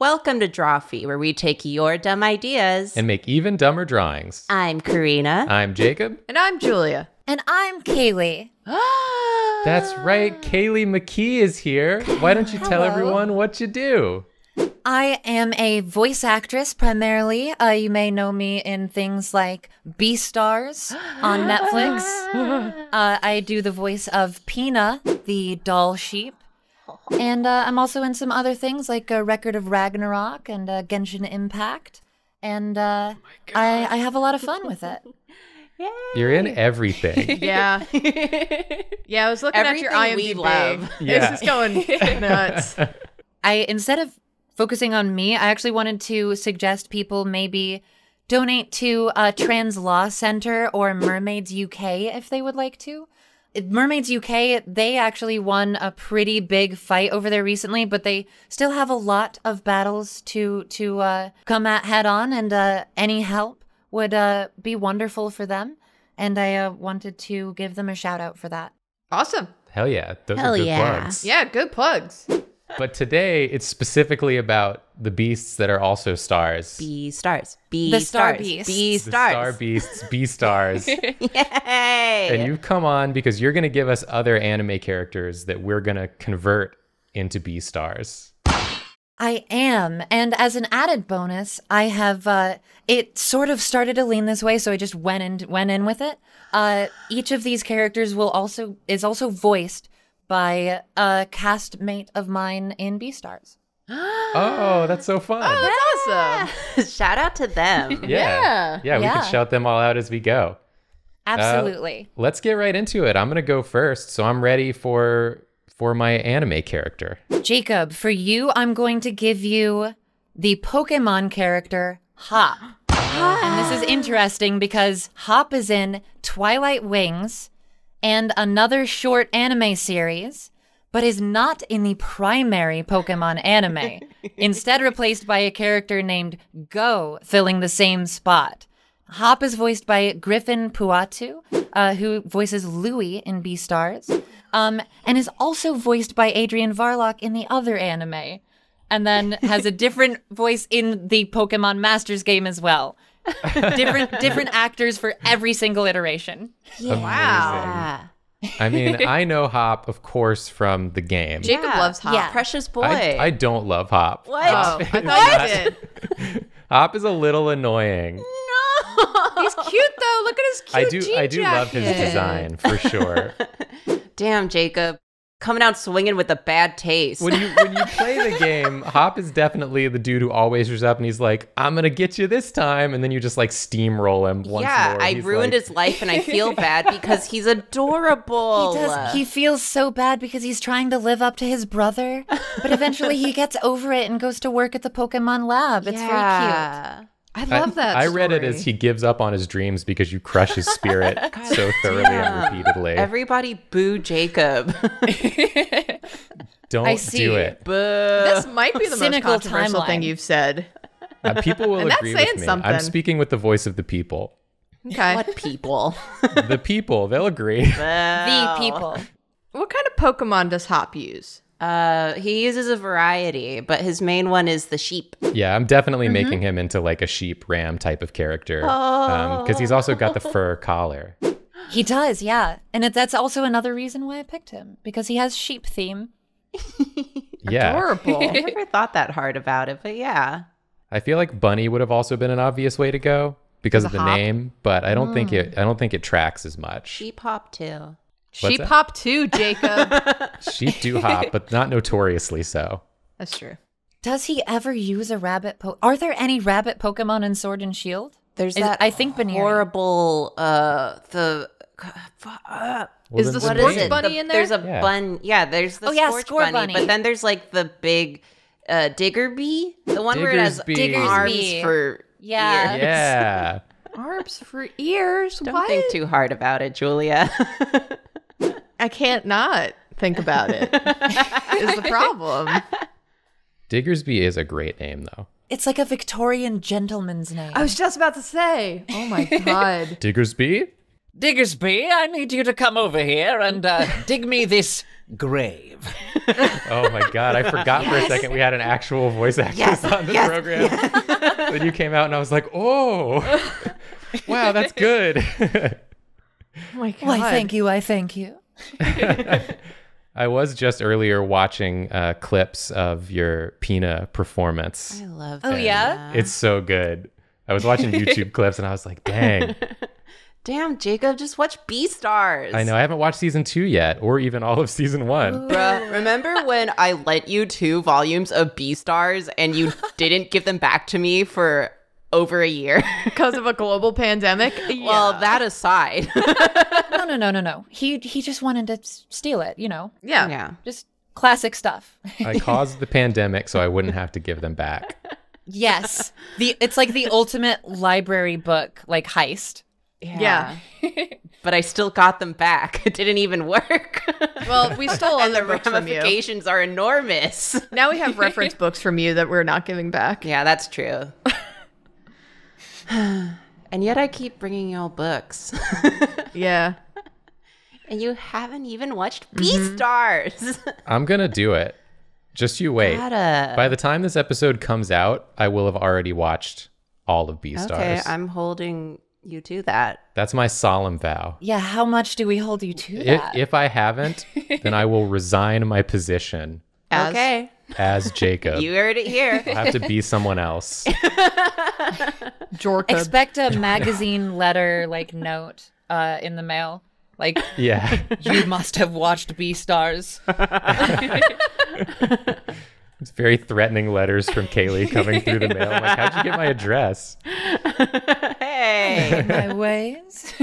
Welcome to Drawfee, where we take your dumb ideas. and make even dumber drawings. I'm Karina. I'm Jacob. And I'm Julia. And I'm Kayleigh. That's right, Kayleigh McKee is here. Why don't you tell Hello. everyone what you do? I am a voice actress primarily. Uh, you may know me in things like Beastars on Netflix. Uh, I do the voice of Pina, the doll sheep. And uh, I'm also in some other things like a Record of Ragnarok and uh, Genshin Impact. And uh, I, I have a lot of fun with it. You're in everything. Yeah. yeah, I was looking at your IMDb. love. Yeah. This is going nuts. I instead of focusing on me, I actually wanted to suggest people maybe donate to a Trans Law Center or Mermaids UK if they would like to. Mermaids UK, they actually won a pretty big fight over there recently, but they still have a lot of battles to to uh, come at head on, and uh, any help would uh, be wonderful for them. And I uh, wanted to give them a shout out for that. Awesome. Hell yeah, those Hell are good yeah. plugs. Yeah, good plugs. But today it's specifically about the beasts that are also stars. B stars. B The star beasts. B the stars. star beasts, B stars. Yay! and you've come on because you're going to give us other anime characters that we're going to convert into B stars. I am. And as an added bonus, I have uh it sort of started to lean this way, so I just went in went in with it. Uh each of these characters will also is also voiced by a castmate of mine in Beastars. Oh, that's so fun. Oh, That's awesome. Shout out to them. yeah. Yeah. Yeah, we Yeah. could shout them all out as we go. Uh, Absolutely. Let's get right into it. I'm going to go first, so I'm ready for for my anime character. Jacob, for you, I'm going to give you the Pokemon character Hop. and this is interesting because Hop is in Twilight Wings and another short anime series, but is not in the primary Pokemon anime, instead replaced by a character named Go, filling the same spot. Hop is voiced by Griffin Puatu, uh, who voices Louie in Beastars, um, and is also voiced by Adrian Varlock in the other anime, and then has a different voice in the Pokemon Masters game as well. different different actors for every single iteration. Yeah. I mean, I know Hop, of course, from the game. Jacob Yeah. loves Hop. Yeah. Precious boy. I, I don't love Hop. what? Oh, I thought you did. Hop is a little annoying. No. He's cute though. Look at his cute I do jean I do love his design for sure. Damn, Jacob. Coming out swinging with a bad taste. when you when you play the game, Hop is definitely the dude who always shows up and he's like, "I'm gonna get you this time," and then you just like steamroll him once yeah, more. I He's ruined like- his life and I feel bad because he's adorable. He does. He feels so bad because he's trying to live up to his brother, but eventually he gets over it and goes to work at the Pokemon lab. It's very cute. Yeah. I love that. I read it as he gives up on his dreams because you crush his spirit so thoroughly and repeatedly. Everybody boo Jacob. Don't I see. do it. boo. This might be the most Cynical controversial thing you've said. Uh, people will And that's agree saying with me. I'm speaking with the voice of the people. Okay. What people? The people, they'll agree. The people. What kind of Pokemon does Hop use? Uh, he uses a variety, but his main one is the sheep. Yeah, I'm definitely Mm-hmm. making him into like a sheep ram type of character. Oh. Because he's also got the fur collar. He does, yeah, and it, that's also another reason why I picked him because he has sheep theme. Yeah. Adorable. I never thought that hard about it, but yeah. I feel like bunny would have also been an obvious way to go because of The the hop? name, but I don't think it I don't think it tracks as much. Sheep hop too. Sheep that? Hop too, Jacob. Sheep do hop, but not notoriously so. That's true. Does he ever use a rabbit? Po- Are there any rabbit Pokemon in Sword and Shield? There's Is- that I think Buneary. horrible uh the uh, Well, Is the what sports is it? bunny The- in there? There's a Yeah. bun. Yeah, there's the Oh, yeah, Scorbunny, Bunny. but then there's like the big uh Diggersby, the one where it has Diggersby. arms Diggersby. for Yeah. ears. Yeah. Arbs for ears. Don't what? think too hard about it, Julia. I can't not think about it. is the problem. Diggersby is a great name though. It's like a Victorian gentleman's name. I was just about to say. Oh my god. Diggersby? Diggersby, I need you to come over here and uh, dig me this grave. Oh my god, I forgot for a second we had an actual voice actress Yes, on this yes, program. then you came out and I was like, oh, wow, that's good. Oh my god. Why, thank you. I thank you. I was just earlier watching uh, clips of your Pina performance. I love Oh, yeah? It's so good. I was watching YouTube clips and I was like, dang. Damn, Jacob, just watch Beastars. I know I haven't watched season two yet, or even all of season one. Bruh, remember when I lent you two volumes of Beastars and you didn't give them back to me for over a year? Because of a global pandemic? Well, that aside. No, no, no, no, no. He he just wanted to steal it. You know, yeah. yeah. just classic stuff. I caused the pandemic so I wouldn't have to give them back. yes, the it's like the ultimate library book like heist. Yeah. but I still got them back. It didn't even work. Well, we stole and the other books from you. ramifications are enormous. Now we have reference books from you that we're not giving back. Yeah, that's true. and yet I keep bringing y'all books. Yeah. and you haven't even watched mm-hmm. Beastars. I'm gonna do it. Just you wait. Gotta. By the time this episode comes out, I will have already watched all of Beastars. Okay, I'm holding you to that. That's my solemn vow. Yeah, how much do we hold you to If, that? if I haven't, then I will resign my position As- Okay, as Jacob. you heard it here. I have to be someone else. Jorka. Expect a magazine letter like note uh, in the mail. Like Yeah. you must have watched Beastars. It's very threatening letters from Kayleigh coming through the mail. I'm like, how'd you get my address? hey. My ways.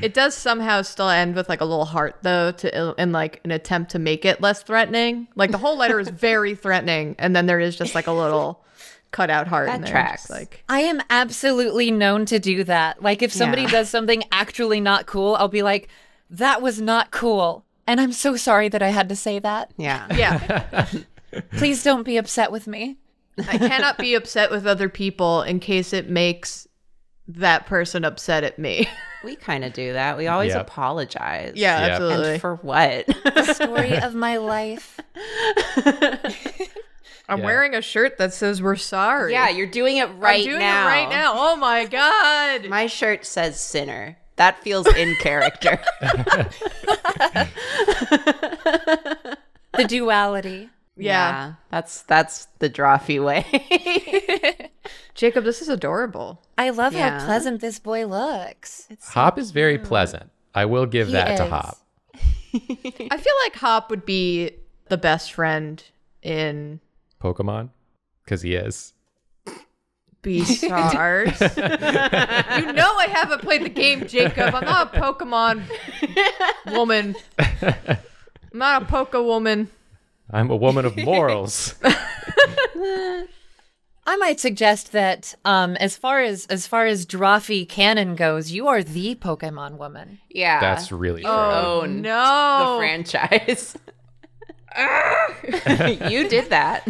It does somehow still end with like a little heart though, to in like an attempt to make it less threatening. Like the whole letter is very threatening, and then there is just like a little cutout heart in That there. tracks. like I am absolutely known to do that. Like if somebody Yeah. does something actually not cool, I'll be like, "That was not cool." And I'm so sorry that I had to say that. Yeah. yeah, Please don't be upset with me. I cannot be upset with other people in case it makes that person upset at me. We kind of do that. We always Yep. apologize. yeah, Yep. absolutely. And for what? Story of my life. I'm Yeah. wearing a shirt that says we're sorry. yeah, you're doing it right I'm doing now. it right now. Oh my god. My shirt says sinner. That feels in character. The duality. yeah. That's that's the Drawfee way. Jacob, this is adorable. I love Yeah. how pleasant this boy looks. Hop is very pleasant. I will give He that to. Hop. I feel like Hop would be the best friend in Pokemon, because he is. Beastars. you know I haven't played the game, Jacob. I'm not a Pokemon woman. I'm not a Poke woman. I'm a woman of morals. I might suggest that um, as far as as far as Drawfee canon goes, you are the Pokemon woman. yeah. That's really true. Oh Own no! the franchise. you did that.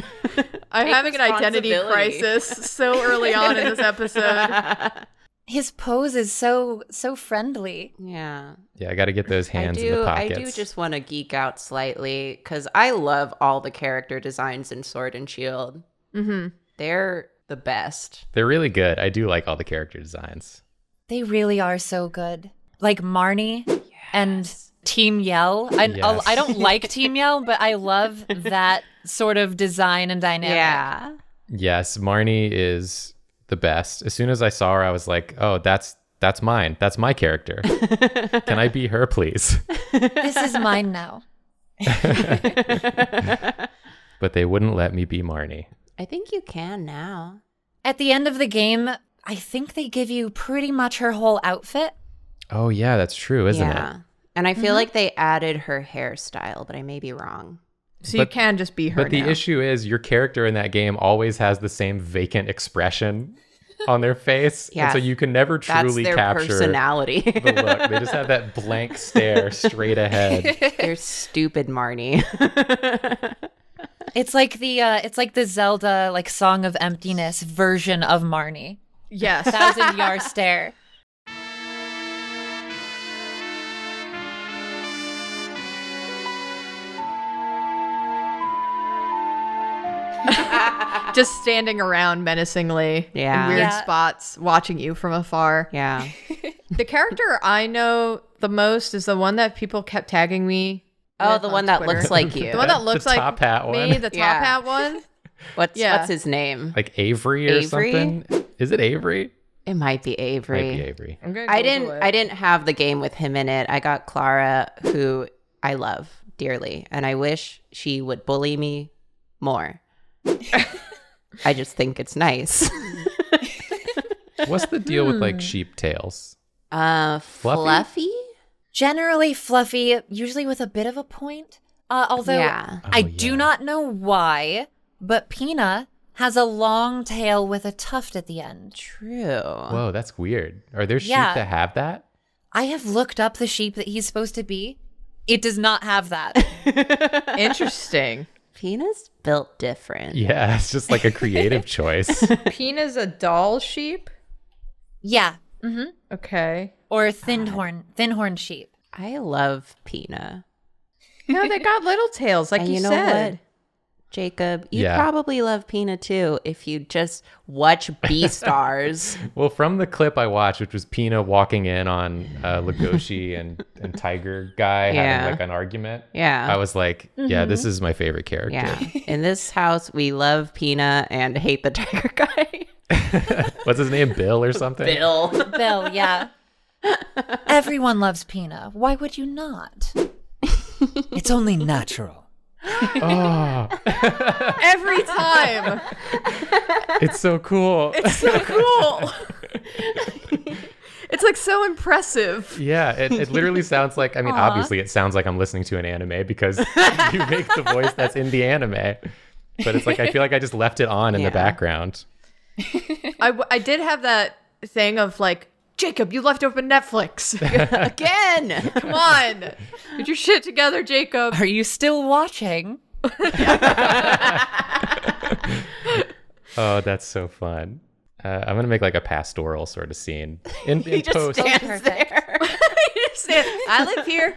I'm Take having an identity crisis so early on in this episode. His pose is so so friendly. Yeah. Yeah, I got to get those I hands in the the I do just want to geek out slightly cuz I love all the character designs in Sword and Shield. hmm They're the best. They're really good. I do like all the character designs. They really are so good. Like Marnie and Team Yell. I Yes. I don't like Team Yell, but I love that sort of design and dynamic. Yeah. Yes, Marnie is the best. As soon as I saw her, I was like, "Oh, that's that's mine. That's my character. Can I be her, please?" This is mine now. But they wouldn't let me be Marnie. I think you can now. At the end of the game, I think they give you pretty much her whole outfit. Oh yeah, that's true, isn't yeah. it? And I Mm-hmm. feel like they added her hairstyle, but I may be wrong. So you can just be her But the issue is your character in that game always has the same vacant expression on their face. Yeah. And so you can never That's truly their capture personality. the look. They just have that blank stare straight ahead. They're stupid Marnie. It's like the uh, it's like the Zelda like Song of Emptiness version of Marnie. Yes, thousand yard stare. just standing around menacingly yeah. in weird yeah. spots, watching you from afar. Yeah. the character I know the most is the one that people kept tagging me Oh, the on one that Twitter. looks like you. The one that looks like top hat me, one. the top Yeah. hat one. What's Yeah. what's his name? Like Avery or Avery? something. Is it Avery? It might be Might Avery. be Avery. I'm I didn't it. I didn't have the game with him in it. I got Klara who I love dearly and I wish she would bully me more. I just think it's nice. What's the deal with Hmm. like sheep tails? Uh Fluffy? fluffy? Generally fluffy, usually with a bit of a point. Uh, although Yeah. I Oh, do not know why, but Pina has a long tail with a tuft at the end. True. Whoa, that's weird. Are there sheep Yeah. that have that? I have looked up the sheep that he's supposed to be. It does not have that. Interesting. Pina's built different. Yeah, it's just like a creative choice. Pina's a doll sheep. yeah. Mm-hmm. Okay. Or thin horn, thin horn sheep. I love Pina. No, they got little tails, like and you, you know said. what? Jacob, you Yeah. probably love Pina too if you just watch Beastars. well, from the clip I watched, which was Pina walking in on uh, Legoshi and, and Tiger Guy Yeah. having like an argument, Yeah. I was like, yeah, this is my favorite character. Yeah. In this house, we love Pina and hate the tiger guy. What's his name? Bill or something? Bill. Bill, yeah. Everyone loves Pina. Why would you not? It's only natural. Oh, Every time. it's so cool. It's so cool. it's like so impressive. Yeah, it, it literally sounds like, I mean, Aw. obviously, it sounds like I'm listening to an anime because you make the voice that's in the anime. But it's like, I feel like I just left it on in Yeah. the background. I, w- I did have that thing of like, Jacob, you left open Netflix. Again. Come on. Get your shit together, Jacob. Are you still watching? Oh, that's so fun. Uh, I'm gonna make like a pastoral sort of scene in, in He just post. stands perfect. there. I live here.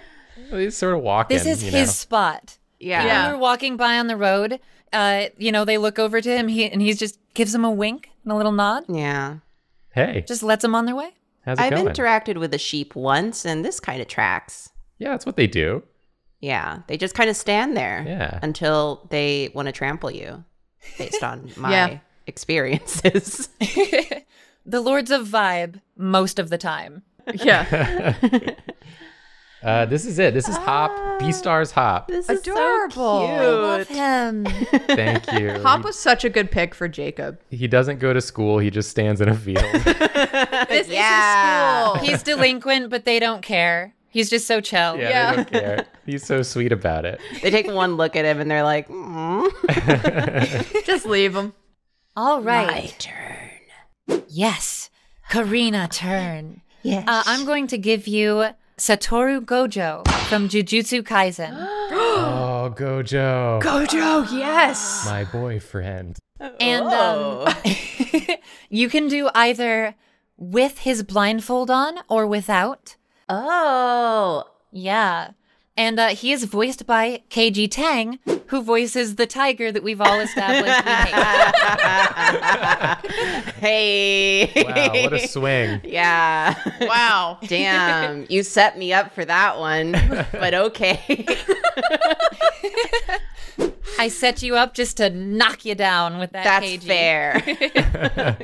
He's sort of walking. This is you his know. spot. Yeah. Yeah. When we're walking by on the road, uh, you know, they look over to him he, and he just gives him a wink and a little nod, Yeah. Hey, just lets them on their way. How's it I've going? interacted with a sheep once, and this kind of tracks. yeah, that's what they do. Yeah. They just kind of stand there Yeah. until they want to trample you based on my Yeah. experiences. The Lords of Vibe most of the time. Yeah. Uh, this is it. This is Hop. Beastars Hop. this is Adorable. is I Love him. Thank you. Hop was such a good pick for Jacob. he doesn't go to school. He just stands in a field. This Yeah. is school. He's delinquent, but they don't care. He's just so chill. Yeah, Yeah. they don't care. He's so sweet about it. They take one look at him and they're like, mm, Just leave him. All right. my turn. Yes. Karina, turn. Yes. Uh, I'm going to give you Satoru Gojo from Jujutsu Kaisen. Oh, Gojo. Gojo, yes. My boyfriend. And um, you can do either with his blindfold on or without. oh. Yeah. And uh, he is voiced by Kaiji Tang, who voices the tiger that we've all established we hate. Hey. Wow, what a swing. yeah. Wow. Damn, you set me up for that one, but okay. I set you up just to knock you down with that That's KG. fair.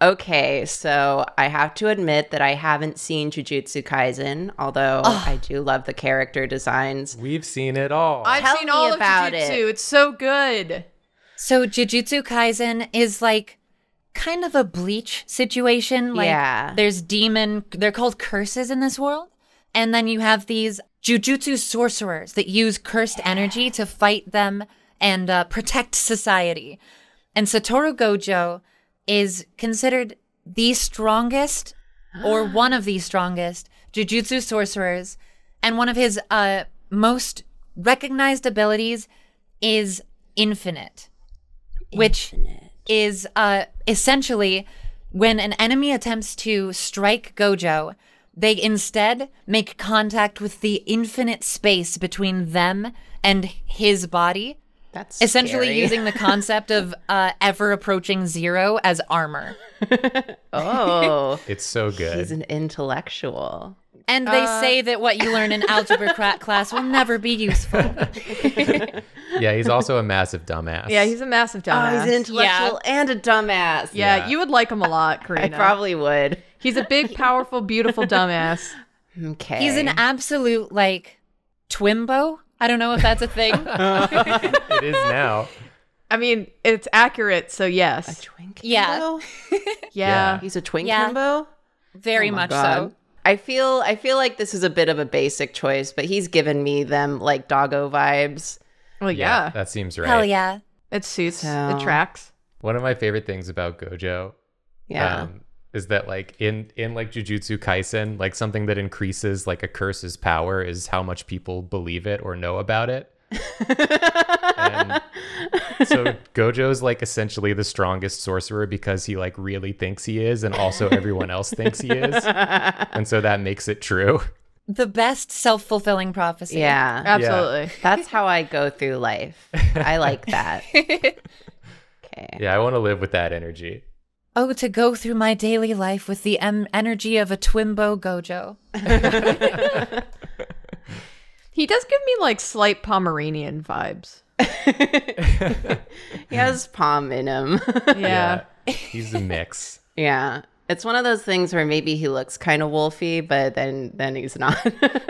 Okay, so I have to admit that I haven't seen Jujutsu Kaisen, although I do love the character designs. We've seen it all. I've Tell seen all about of it. Jujutsu. It's so good. So Jujutsu Kaisen is like kind of a bleach situation. Like Yeah. there's demon they're called curses in this world. And then you have these jujutsu sorcerers that use cursed energy to fight them and uh, protect society. And Satoru Gojo is considered the strongest or one of the strongest jujutsu sorcerers. And one of his uh, most recognized abilities is infinite, which is uh, essentially when an enemy attempts to strike Gojo, they instead make contact with the infinite space between them and his body. That's essentially scary. using the concept of uh, ever approaching zero as armor. Oh, It's so good. he's an intellectual. And they Uh. say that what you learn in algebra cra- class will never be useful. yeah, he's also a massive dumbass. Yeah, he's a massive dumbass. Oh, he's an intellectual and a dumbass. yeah, Yeah. you would like him a lot, Karina. I probably would. He's a big, powerful, beautiful dumbass. Okay. He's an absolute like twimbo. I don't know if that's a thing. it is now. I mean, it's accurate, so yes. a yes. twink. Yeah. himbo? Yeah. He's a twink Yeah. himbo? Very Oh much God. so. I feel I feel like this is a bit of a basic choice, but he's given me them like doggo vibes. Well, yeah. that seems right. Hell yeah. It suits. So- It tracks. One of my favorite things about Gojo Yeah. um, is that like in in like Jujutsu Kaisen, like something that increases like a curse's power is how much people believe it or know about it. and so Gojo's like essentially the strongest sorcerer because he like really thinks he is and also everyone else thinks he is. And so that makes it true. The best self fulfilling prophecy. yeah. Absolutely. That's how I go through life. I like that. Okay. Yeah, I want to live with that energy. Oh, to go through my daily life with the em- energy of a twimbo gojo. He does give me like slight Pomeranian vibes. He has pom in him. Yeah. He's a mix. yeah. It's one of those things where maybe he looks kind of wolfy, but then then he's not.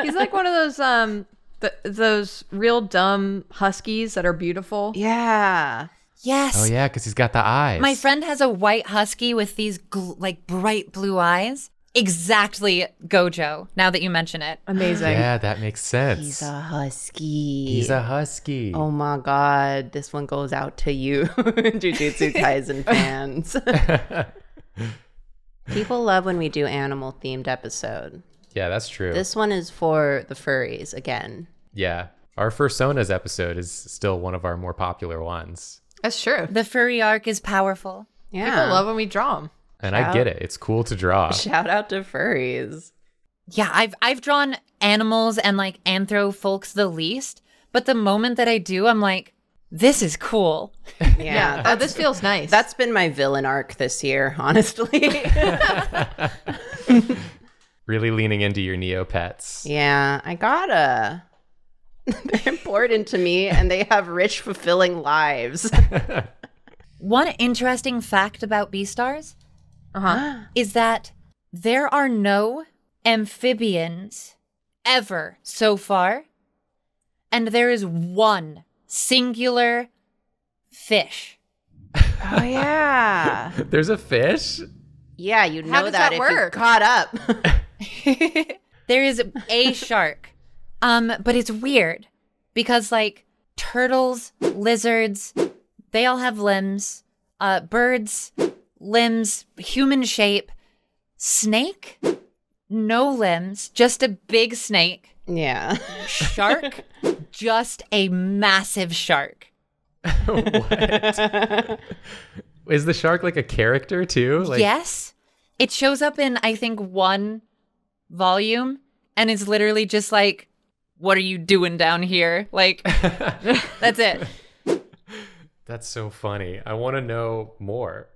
He's like one of those um th- those real dumb huskies that are beautiful. yeah. Yes. Oh yeah, because he's got the eyes. My friend has a white husky with these gl- like bright blue eyes. Exactly Gojo, now that you mention it. Amazing. Yeah, that makes sense. He's a husky. He's a husky. Oh my god, this one goes out to you, Jujutsu Kaisen fans. People love when we do animal themed episode. Yeah, that's true. This one is for the furries again. Yeah. Our Fursonas episode is still one of our more popular ones. That's true. The furry arc is powerful. Yeah. People love when we draw them. And I get it. It's cool to draw. Shout out to furries. Yeah, I've I've drawn animals and like anthro folks the least, but the moment that I do, I'm like, this is cool. Yeah. oh, this feels nice. that's been my villain arc this year, honestly. Really leaning into your Neopets. yeah, I gotta. They're important to me and they have rich, fulfilling lives. One interesting fact about Beastars uh-huh. is that there are no amphibians ever so far, and there is one singular fish. oh, yeah. There's a fish? Yeah, you know How does that, that if work? you caught up. There is a shark. Um, but it's weird because like turtles, lizards, they all have limbs. Uh, birds, limbs, human shape. Snake, no limbs, just a big snake. yeah. Shark, just a massive shark. what? Is the shark like a character too? Like yes, it shows up in I think one volume, and it's literally just like, "What are you doing down here?" Like, that's it. That's so funny. I want to know more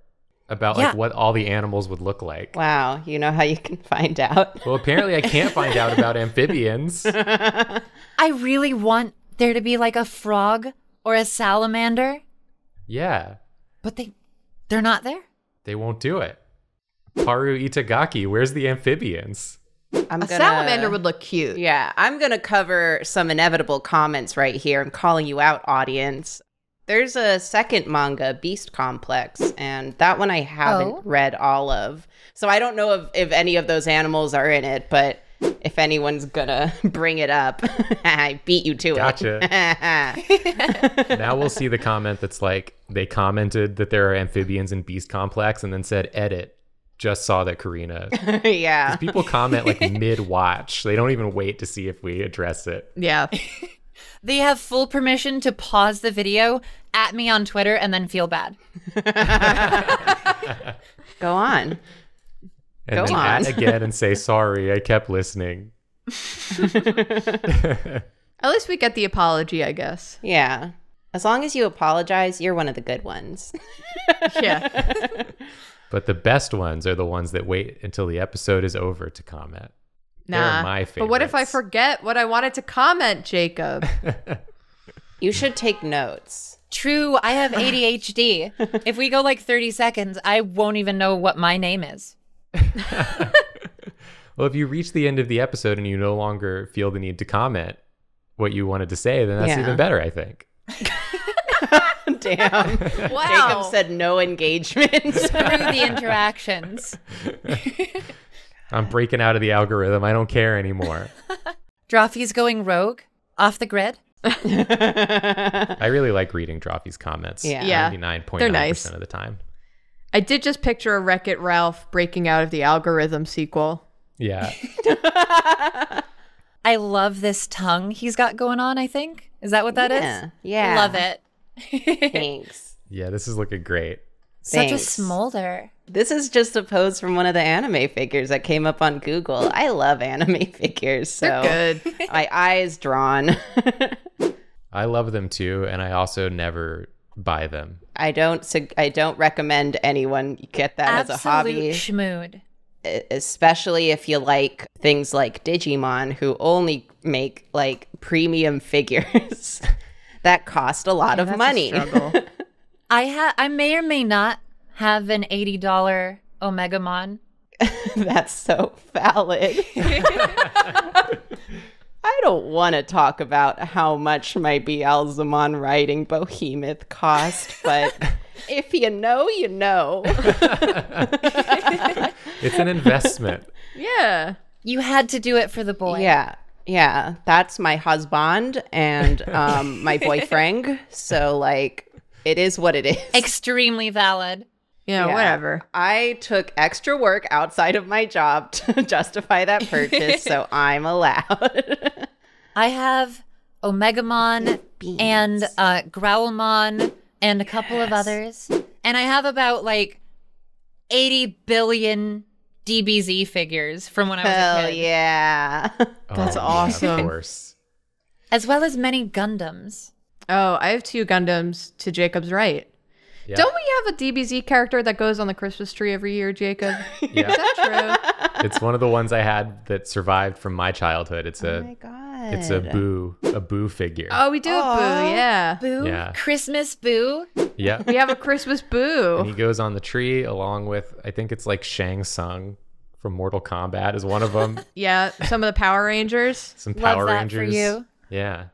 about Yeah. like what all the animals would look like. Wow, you know how you can find out. Well, apparently I can't find out about amphibians. I really want there to be like a frog or a salamander, Yeah, but they they're not there. they won't do it. Paru Itagaki, where's the amphibians? I'm A salamander would look cute. Yeah, I'm going to cover some inevitable comments right here. I'm calling you out, audience. There's a second manga, Beast Complex, and that one I haven't Oh. read all of. So I don't know if, if any of those animals are in it, but if anyone's gonna bring it up, I beat you to Gotcha. it. now we'll see the comment that's like they commented that there are amphibians in Beast Complex and then said edit. Just saw that Karina. yeah. People comment like mid watch. They don't even wait to see if we address it. Yeah. They have full permission to pause the video at me on Twitter and then feel bad. Go on. And Go then on. at again and say sorry. I kept listening. At least we get the apology, I guess. Yeah. As long as you apologize, you're one of the good ones. Yeah. But the best ones are the ones that wait until the episode is over to comment. They're Nah. my But what if I forget what I wanted to comment, Jacob? You should take notes. True, I have ADHD. if we go like 30 seconds, I won't even know what my name is. Well, if you reach the end of the episode and you no longer feel the need to comment what you wanted to say, then that's Yeah. even better, I think. Damn. Wow. Jacob said no engagement. Through the interactions. I'm breaking out of the algorithm. I don't care anymore. Drawfee's going rogue, off the grid. I really like reading Drawfee's comments. Yeah. Yeah. 99.9% They're nice. of the time. I did just picture a Wreck It Ralph breaking out of the algorithm sequel. Yeah. I love this tongue he's got going on, I think. Is that what that is? Yeah. Yeah. Love it. Thanks. Yeah, this is looking great. Such a smolder. This is just a pose from one of the anime figures that came up on Google. I love anime figures, so They're good. my eyes drawn. I love them too, and I also never buy them. I don't sug- I don't recommend anyone get that as a hobby, schmood. especially if you like things like Digimon who only make like premium figures that cost a lot of That's a money. struggle. I ha- I may or may not have an $80 Omegamon. That's so valid. I don't want to talk about how much my Beelzemon riding behemoth cost, but if you know, you know. It's an investment. yeah. You had to do it for the boy. Yeah. Yeah, that's my husband and um, my boyfriend. So, like, it is what it is. Extremely valid. Yeah, Yeah. whatever. I took extra work outside of my job to justify that purchase, so I'm allowed. I have Omegamon and uh, Growlmon and a couple of others. And I have about like 80 billion DBZ figures from when I was a Hell kid. yeah. That's Oh, yeah, awesome. Of course. As well as many Gundams. Oh, I have two Gundams to Jacob's right. Yeah. Don't we have a DBZ character that goes on the Christmas tree every year, Jacob? Yeah. Is that true? it's one of the ones I had that survived from my childhood. It's Oh a my god. it's a Buu a Buu figure. Oh, we do have Buu, yeah. Buu. Yeah. Christmas Buu. Yeah. We have a Christmas Buu. And he goes on the tree along with I think it's like Shang Tsung from Mortal Kombat is one of them. Yeah, some of the Power Rangers. Some Love Power that Rangers. for you. Yeah.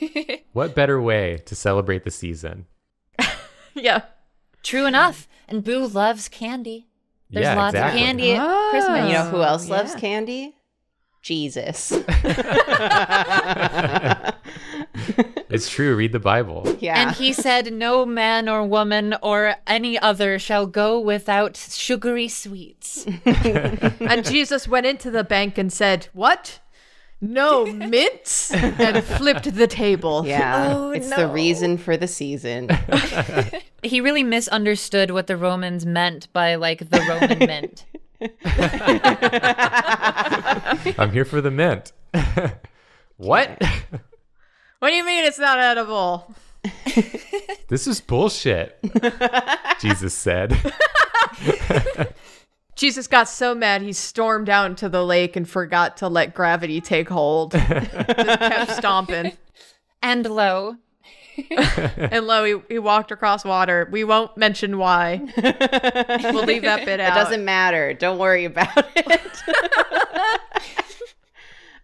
what better way to celebrate the season? Yeah. True enough. And Buu loves candy. There's yeah, lots exactly. of candy at Oh. Christmas. You know who else Yeah. loves candy? Jesus. It's true. Read the Bible. yeah. And he said, No man or woman or any other shall go without sugary sweets. And Jesus went into the bank and said, What? No mints? And flipped the table. yeah. Oh, it's the reason for the season. he really misunderstood what the Romans meant by like the Roman mint. I'm here for the mint. what? What do you mean it's not edible? this is bullshit. Jesus said. Jesus got so mad he stormed out into the lake and forgot to let gravity take hold. Just kept stomping. And lo, And lo, he, he walked across water. We won't mention why. We'll leave that bit out. It doesn't matter. Don't worry about it.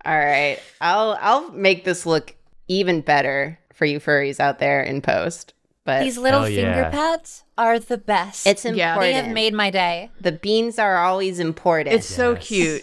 All right. I'll I'll make this look even better for you furries out there in post. But these little Hell finger yeah. pads are the best. it's Yeah. important. they have made my day. the beans are always important. It's so cute.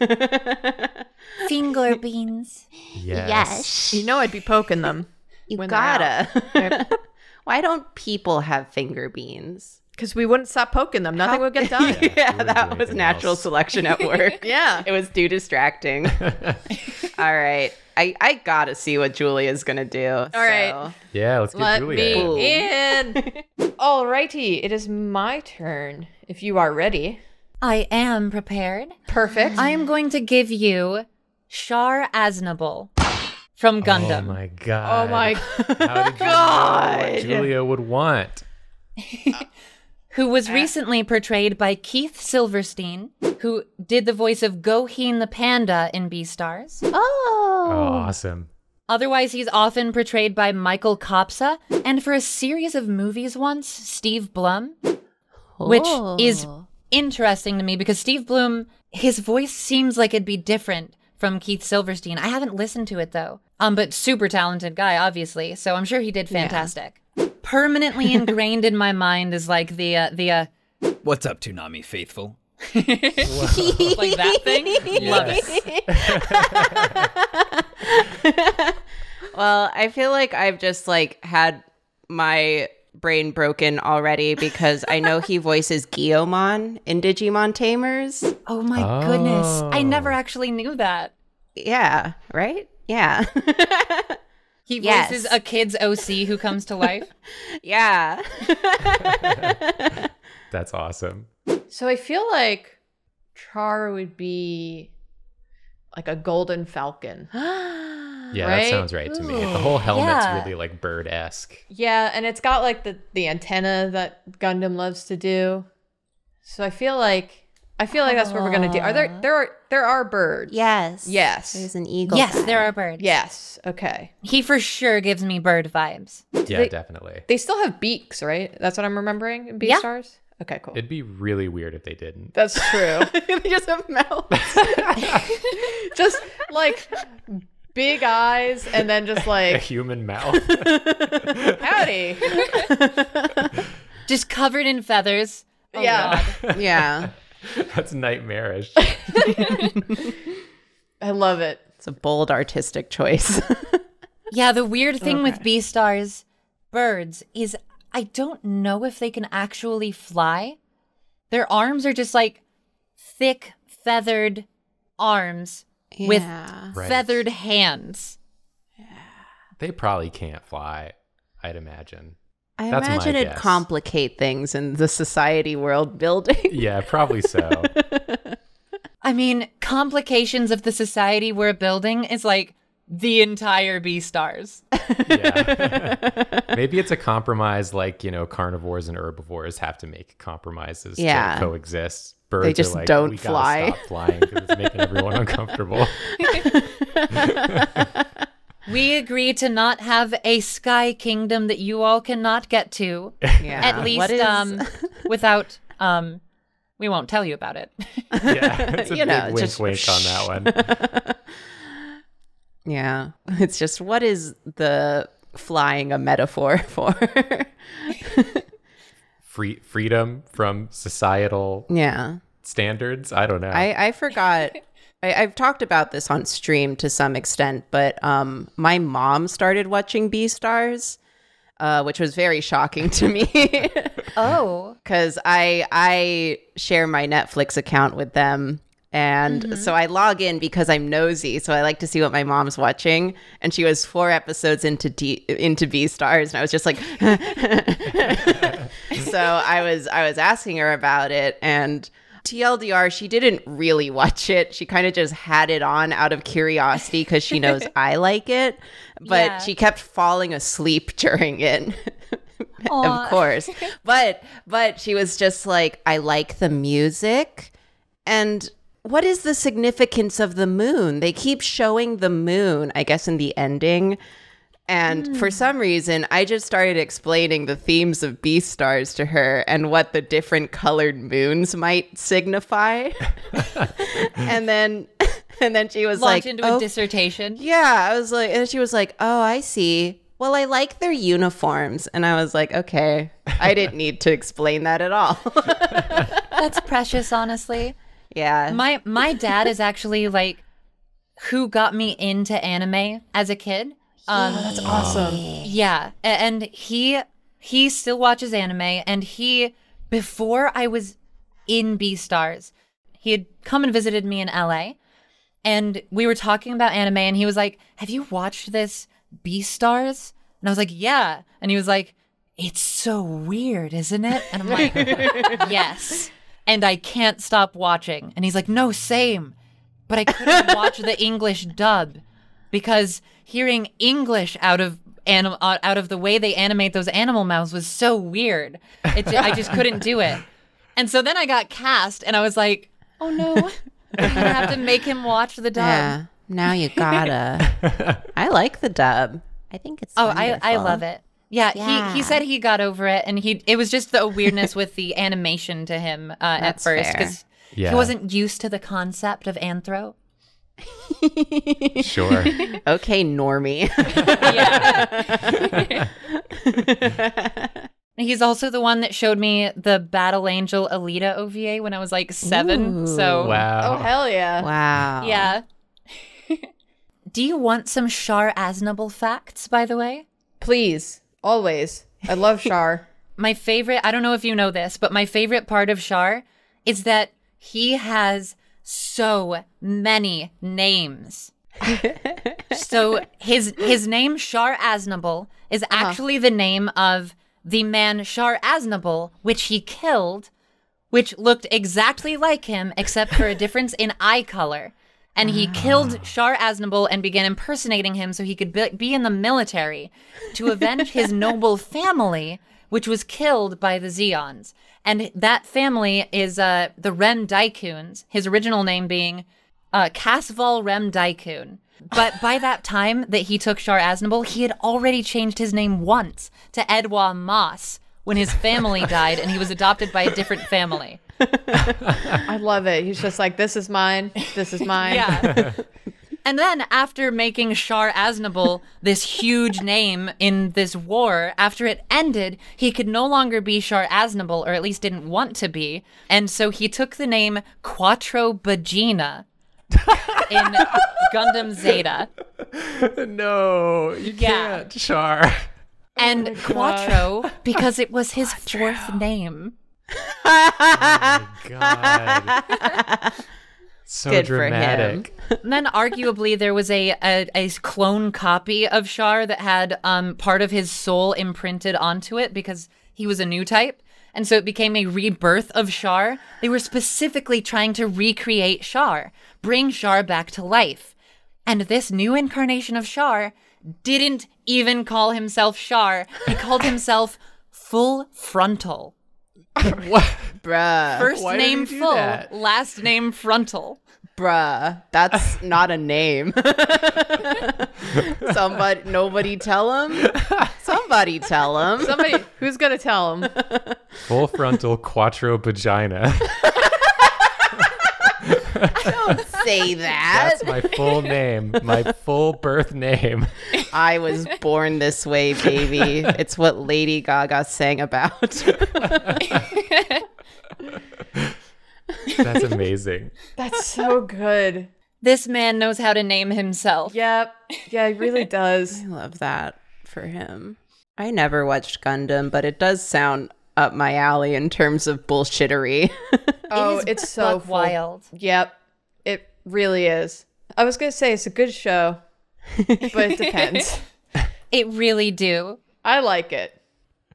Finger beans. Yes. You know I'd be poking them. You when gotta. Why don't people have finger beans? Because we wouldn't stop poking them. Nothing would get done. yeah, wouldn't that was natural else. selection at work. Yeah. It was too distracting. All right. I, I gotta see what Julia's gonna do. All right. Yeah, let's get Let Julia. me Boom. in. Alrighty, it is my turn. If you are ready. I am prepared. Perfect. I am going to give you Char Aznable from Gundam. Oh Gundam, my oh god. Oh my How did you God. know what Julia would want? who was uh. recently portrayed by Keith Silverstein, who did the voice of Gohin the panda in Beastars. Oh, Oh. awesome. Otherwise, he's often portrayed by Michael Kopsa, and for a series of movies once, Steve Blum, which is Oh. interesting to me because Steve Blum, his voice seems like it'd be different from Keith Silverstein. I haven't listened to it though. Um, but super talented guy, obviously. So I'm sure he did fantastic. Permanently ingrained in my mind is like the uh, the uh, What's up, Toonami faithful? like that thing. Love it. Well, I feel like I've just like had my brain broken already because I know he voices Guilmon in Digimon Tamers. Oh my goodness, I oh. never Oh. actually knew that. Yeah, right? Yeah. He Yes. voices a kid's OC who comes to life. yeah. That's awesome. So I feel like Char would be like a golden falcon. Yeah, Right? that sounds right to me. The whole helmet's Yeah. really like bird esque. Yeah, and it's got like the the antenna that Gundam loves to do. So I feel like I feel like that's what we're gonna do. Are there there are there are birds? yes. Yes. There's an eagle. yes, there are birds. Yes. Okay. He for sure gives me bird vibes. Yeah, they- definitely. They still have beaks, right? That's what I'm remembering in Yeah. Beastars. Okay, cool. It'd be really weird if they didn't. That's true. they just have mouths. just like big eyes and then just like A human mouth. howdy. Just covered in feathers. Oh, yeah. God. yeah. That's nightmarish. I love it. It's a bold artistic choice. Yeah, the weird thing with Beastars birds is I don't know if they can actually fly. Their arms are just like thick, feathered arms with Right. feathered hands. They probably can't fly, I'd imagine. I That's imagine it'd guess. complicate things in the society world building. Yeah, probably so. I mean, complications of the society we're building is like the entire Beastars. yeah. Maybe it's a compromise like, you know, carnivores and herbivores have to make compromises Yeah. to coexist. Birds they just are like, don't we fly." gotta stop flying because it's making everyone uncomfortable. We agree to not have a sky kingdom that you all cannot get to. Yeah. At least What is- um without um we won't tell you about it. yeah, it's a You big know, wink just- wink on that one. yeah. It's just what is the flying a metaphor for? Free freedom from societal yeah. standards. I don't know. I, I forgot. I, I've talked about this on stream to some extent, but um, my mom started watching Beastars, uh, which was very shocking to me Oh. because I I share my Netflix account with them. And mm-hmm. so I log in because I'm nosy. So I like to see what my mom's watching. And she was four episodes into D- into Beastars, and I was just like, so I was I was asking her about it, and TLDR, she didn't really watch it. She kind of just had it on out of curiosity because she knows I like it, but Yeah. she kept falling asleep during it. Of course. But but she was just like, I like the music. And what is the significance of the moon? They keep showing the moon, I guess, in the ending. And hmm. for some reason, I just started explaining the themes of Beastars to her and what the different colored moons might signify. and then and then she was Launch like, into "Oh, a dissertation. yeah, I was like, and she was like, "Oh, I see. Well, I like their uniforms." And I was like, "Okay, I didn't need to explain that at all." That's precious, honestly. Yeah, My my dad is actually like who got me into anime as a kid. Um That's awesome. Yeah, and he he still watches anime, and he before I was in Beastars, he had come and visited me in LA, and we were talking about anime, and he was like, "Have you watched this Beastars?" And I was like, "Yeah," and he was like, "It's so weird, isn't it?" And I'm like, "Yes," and I can't stop watching, and he's like, "No, same," but I couldn't watch the English dub because hearing English out of anim- uh, out of the way they animate those animal mouths was so weird. It I just couldn't do it. And so then I got cast, and I was like, "Oh no, I'm gonna have to make him watch the dub." Yeah. Now you gotta. I like the dub. I think it's. Oh, I I love it. Yeah, he Yeah. he said he got over it, and he it was just the weirdness with the animation to him uh, at first because Yeah. he wasn't used to the concept of anthro. Sure. Okay, normie. He's also the one that showed me the Battle Angel Alita OVA when I was like seven. So wow. Oh hell yeah! wow. yeah. Do you want some Char Aznable facts, by the way? Please, always. I love Char. My favorite, I don't know if you know this, but my favorite part of Char is that he has so many names. so his his name Char Aznable is uh-huh. actually the name of the man Char Aznable, which he killed, which looked exactly like him except for a difference in eye color. And he killed Char Aznable and began impersonating him so he could be, be in the military to avenge his noble family, which was killed by the Zeons. And that family is uh, the Rem Deikuns, his original name being uh, Casval Rem Deikun. But by that time that he took Char Aznable, he had already changed his name once to Edouard Moss when his family died and he was adopted by a different family. I love it. He's just like, this is mine. This is mine. Yeah. and then after making Char Aznable this huge name in this war, after it ended, he could no longer be Char Aznable, or at least didn't want to be. And so he took the name Quattro Bajeena in Gundam Zeta. no, you Yeah. can't, Char. And oh Quattro because it was his fourth name. God. So Good for him. dramatic. And then arguably there was a, a a clone copy of Char that had um part of his soul imprinted onto it because he was a new type. And so it became a rebirth of Char. They were specifically trying to recreate Char, bring Char back to life. And this new incarnation of Char didn't even call himself Char. He called himself Full Frontal. What? Bruh. First Why name Full, that? last name Frontal. Bruh. That's not a name. Somebody, nobody tell him. Somebody tell him. Somebody who's gonna tell him? Full frontal quattro vagina. I don't say that. That's my full name. My full birth name. I was born this way, baby. It's what Lady Gaga sang about. That's amazing. That's so good. This man knows how to name himself. Yep. Yeah, he really does. I love that for him. I never watched Gundam, but it does sound up my alley in terms of bullshittery. Oh, is it's so wild. Yep. It really is. I was gonna say it's a good show, but it depends. It really do. I like it.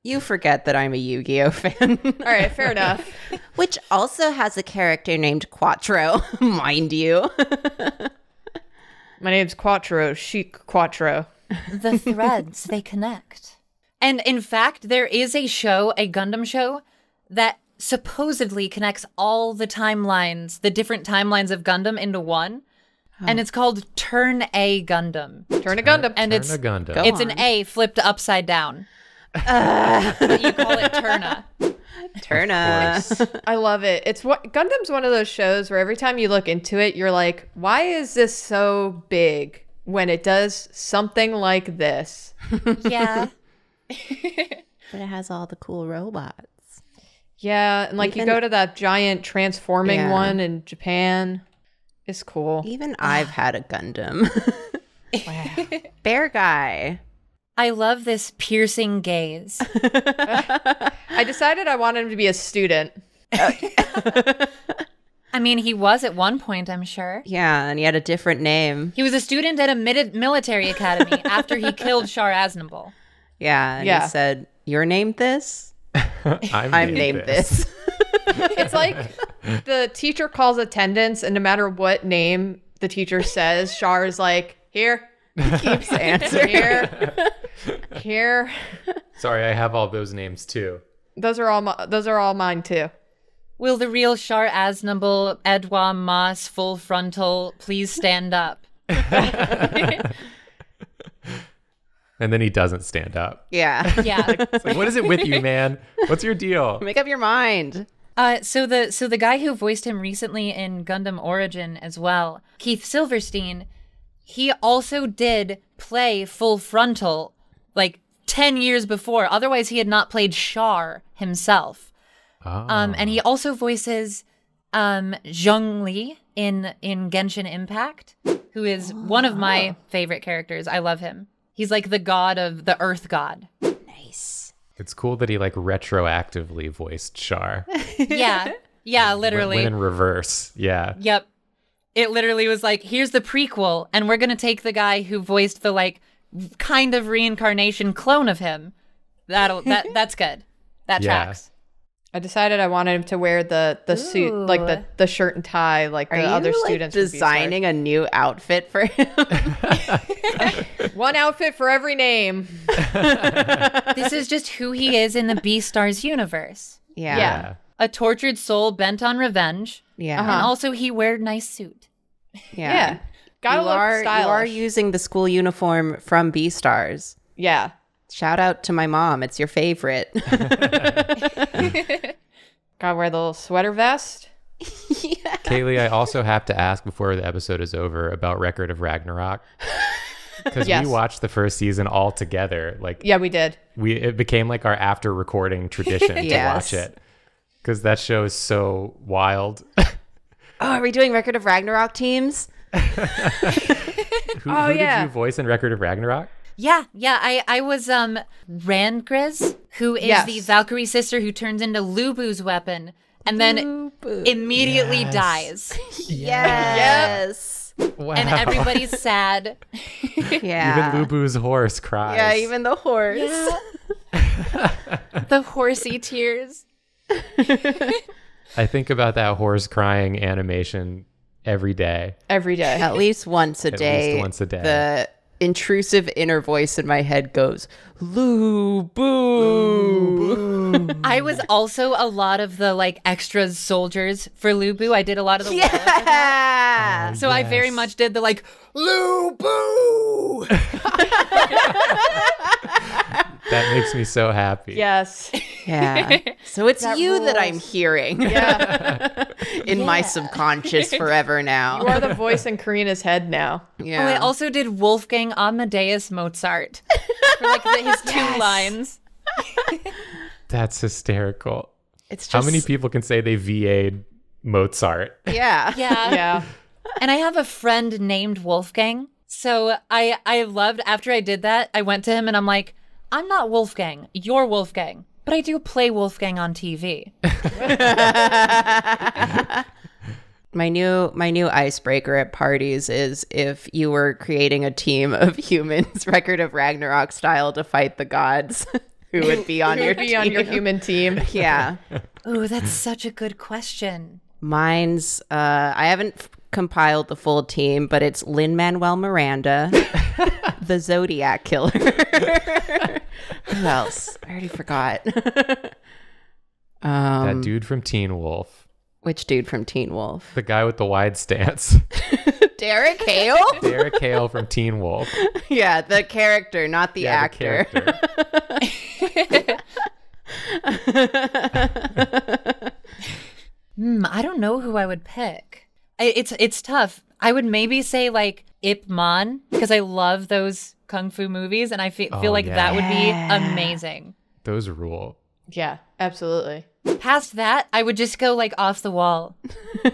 you forget that I'm a Yu Gi Oh fan, All right, fair enough. which also has a character named Quattro, mind you. My name's Quattro, Chic Quattro. The threads, they connect. And in fact, there is a show, a Gundam show, that supposedly connects all the timelines, the different timelines of Gundam into one. And it's called Turn A Gundam. Turn a Gundam. And Turn it's a Gundam. It's an A flipped upside down. but you call it Turna. Turna. I love it. It's what Gundam's one of those shows where every time you look into it, you're like, why is this so big when it does something like this? Yeah. But it has all the cool robots. Yeah, and like you go to that giant transforming Yeah. one in Japan. It's cool. Even I've had a Gundam. Bear guy. I love this piercing gaze. I decided I wanted him to be a student. I mean, he was at one point, I'm sure. Yeah, and he had a different name. He was a student at a mid- military academy after he killed Char Aznable. Yeah, and Yeah. he said, "You're named this. I'm, I'm named this." It's like the teacher calls attendance, and no matter what name the teacher says, Char is like, here. Keeps answering. Here, here. Sorry, I have all those names too. Those are all. My, those are all mine too. Will the real Char Aznable, Edouard Moss, full frontal, please stand up? And then he doesn't stand up. Yeah. Yeah. It's like, what is it with you, man? What's your deal? Make up your mind. Uh, so the so the guy who voiced him recently in Gundam Origin as well, Keith Silverstein, he also did play Full Frontal like ten years before. Otherwise, he had not played Char himself. Um, and he also voices um, Zhongli in in Genshin Impact, who is one of my favorite characters. I love him. He's like the god of the Earth god. Nice. It's cool that he like retroactively voiced Char. Yeah, yeah, literally. Went in reverse. Yeah. Yep. It literally was like, here's the prequel, and we're gonna take the guy who voiced the like kind of reincarnation clone of him. That'll that that's good. That Yeah. tracks. I decided I wanted him to wear the the suit, like the the shirt and tie, like Are the you other like, students. from designing a new outfit for him? One outfit for every name. This is just who he is in the Beastars universe. yeah. Yeah. A tortured soul bent on revenge, Yeah. Uh-huh. and also he wear nice suit. Yeah. Yeah, gotta you look are stylish. you are using the school uniform from Beastars. yeah, Shout out to my mom. It's your favorite. gotta wear the little sweater vest. Kayleigh, I also have to ask before the episode is over about Record of Ragnarok. Because Yes. we watched the first season all together. Like Yeah, we did. we it became like our after recording tradition to watch it. Because that show is so wild. oh, are we doing Record of Ragnarok teams? who Oh, who yeah. did you voice in Record of Ragnarok? Yeah, yeah. I I was um Randgriz, who is Yes. the Valkyrie sister who turns into Lu Bu's weapon and then immediately Yes. dies. Yes. Wow. And everybody's sad. Yeah. Even Lu Bu's horse cries. Yeah, even the horse. Yeah. the horsey tears. I think about that horse crying animation every day. Every day. At least once a day. At least once a day. The intrusive inner voice in my head goes, Lou boo. I was also a lot of the like extras soldiers for Lu Bu. I did a lot of the lore for that. Yeah. So I very much did the like Lu Bu. That makes me so happy. yes. Yeah. So it's That you that I'm hearing Yeah. in my subconscious forever now. you are the voice in Karina's head now. yeah. Oh, I also did Wolfgang Amadeus Mozart for like the, his two lines. That's hysterical. it's just How many people can say they VA'd Mozart? Yeah. Yeah. Yeah. And I have a friend named Wolfgang. So I I loved after I did that, I went to him and I'm like, I'm not Wolfgang, you're Wolfgang. But I do play Wolfgang on TV. My new my new icebreaker at parties is if you were creating a team of humans, record of Ragnarok style, to fight the gods, who would be on your be team? on your human team. Yeah. Ooh, that's such a good question. Mine's uh I haven't f- compiled the full team, but it's Lin Manuel Miranda, the Zodiac Killer. Who else? I already forgot. um, that dude from Teen Wolf. which dude from Teen Wolf? The guy with the wide stance. Derek Hale? Derek Hale from Teen Wolf. yeah, the character, not the Yeah, actor. character. Hmm, I don't know who I would pick. I, it's it's tough. I would maybe say like Ip Man because I love those kung fu movies, and I fe- Oh, feel like that would be amazing. Those rule. Yeah, absolutely. Past that, I would just go like off the wall,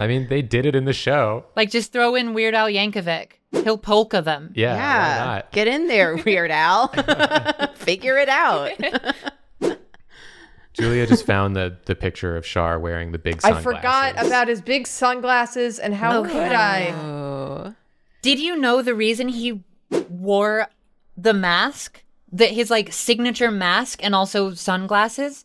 I mean, they did it in the show. like just throw in Weird Al Yankovic. He'll polka them. Yeah, Yeah. why not? Get in there, Weird Al. Figure it out. Julia just found the, the picture of Char wearing the big sunglasses. I forgot about his big sunglasses and how Okay. could I? Oh. Did you know the reason he wore the mask, that his like signature mask and also sunglasses,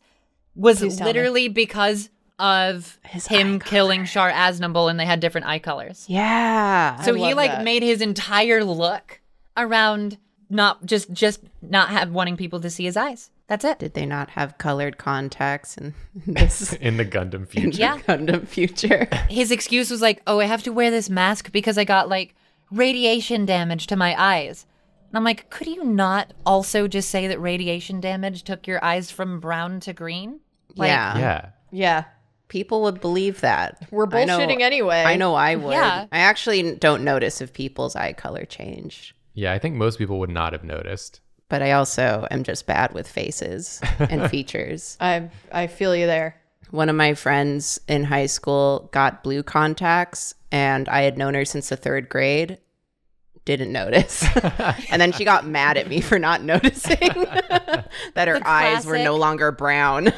was Please tell me. literally because of His him eye killing Char Aznable and they had different eye colors. Yeah. So he love like that. made his entire look around not just just not have wanting people to see his eyes. That's it. Did they not have colored contacts in this In the Gundam future. Yeah. Gundam future? His excuse was like, "Oh, I have to wear this mask because I got like radiation damage to my eyes." And I'm like, "Could you not also just say that radiation damage took your eyes from brown to green?" Like, yeah. Yeah. Yeah. People would believe that. We're I know- bullshitting anyway. I know I would. Yeah. I actually don't notice if people's eye color change. Yeah, I think most people would not have noticed. But I also am just bad with faces and features. I I feel you there. One of my friends in high school got blue contacts, and I had known her since the third grade. Didn't notice. and then she got mad at me for not noticing that her eyes were no longer brown.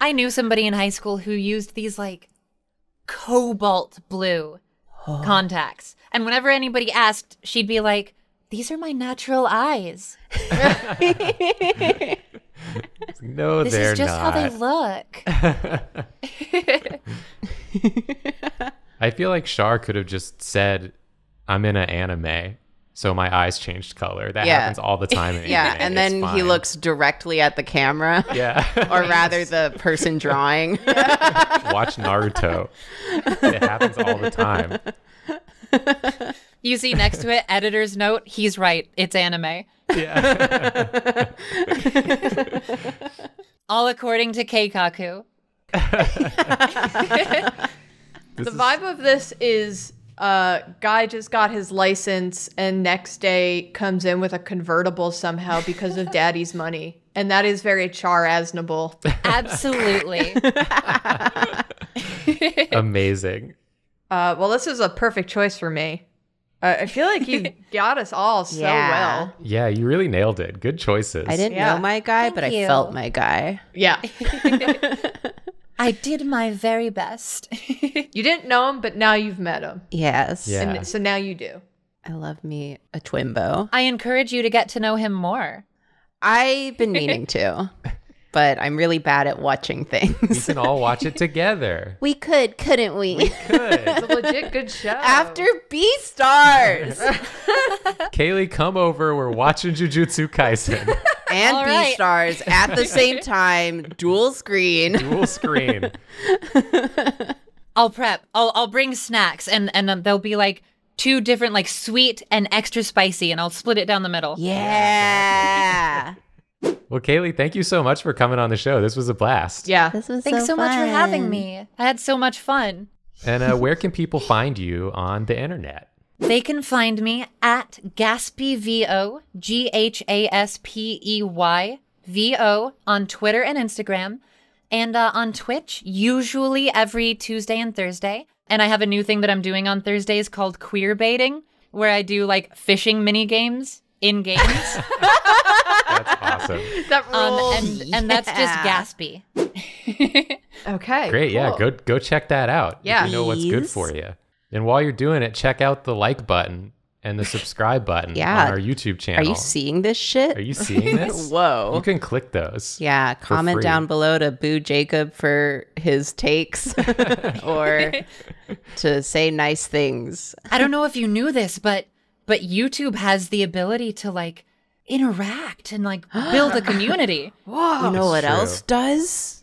I knew somebody in high school who used these like cobalt blue contacts. And whenever anybody asked, she'd be like, "These are my natural eyes. No, This they're is just not. how they look." I feel like Char could have just said, "I'm in an anime, so my eyes changed color." That Yeah. happens all the time. In yeah. anime. And It's then he looks directly at the camera, Yeah. or rather, the person drawing. Watch Naruto. it happens all the time. You see next to it, editor's note, he's right. It's anime. Yeah. All according to Keikaku. the vibe of this is uh guy just got his license and next day comes in with a convertible somehow because of daddy's money. And that is very Char Aznable. Absolutely. Amazing. Uh well this is a perfect choice for me. Uh, I feel like you got us all so Yeah. well. Yeah, you really nailed it. Good choices. I didn't Yeah. know my guy, but I felt my guy. Yeah. I did my very best. You didn't know him, but now you've met him. Yes. Yeah. And so now you do. I love me a twimbo. I encourage you to get to know him more. I've been meaning to, but I'm really bad at watching things. We can all watch it together. We could, couldn't we? We could. it's a legit good show. After B stars Kayleigh, come over. We're watching Jujutsu Kaisen. And All B right. stars at the same time, dual screen. Dual screen. I'll prep. I'll I'll bring snacks and and um, there'll be like two different like sweet and extra spicy and I'll split it down the middle. Yeah. Well, Kayleigh, thank you so much for coming on the show. This was a blast. Yeah. This was Thanks so, much for having me. I had so much fun. And uh, where can people find you on the internet? They can find me at GhaspeyVO, G H A S P E Y V O, on Twitter and Instagram, and uh, on Twitch, usually every Tuesday and Thursday. And I have a new thing that I'm doing on Thursdays called queer baiting, where I do like fishing mini games in games. That's awesome. That um, rules. and, and that's just Yeah. Ghaspey. okay. Great. Yeah. Go go check that out. if Yeah. you know what's good for you. And while you're doing it, check out the like button and the subscribe button Yeah. on our YouTube channel. Are you seeing this shit? Are you seeing this? Whoa. You can click those. Yeah, comment free. down below to boo Jacob for his takes or to say nice things. I don't know if you knew this, but but YouTube has the ability to like interact and like build a community. Whoa. You know what true. else does?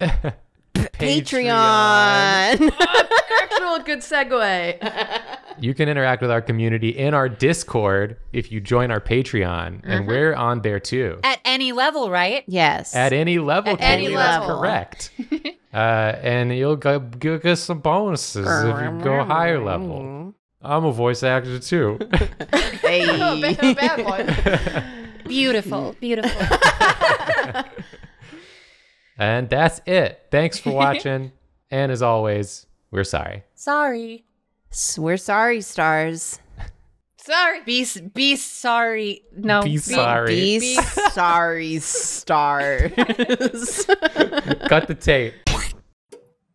Patreon. Patreon. Actual good segue. You can interact with our community in our Discord if you join our Patreon, and we're on there too. At any level, right? yes. At any level, At any Kayleigh, that's level. correct. uh, and you'll go, go get some bonuses if you go higher level. I'm a voice actor too. Hey. a bad, a bad one. Beautiful, beautiful. And that's it. Thanks for watching. and as always, we're sorry. Sorry. We're sorry, stars. Sorry. Be be sorry. No. Be sorry. Be sorry, stars. Cut the tape.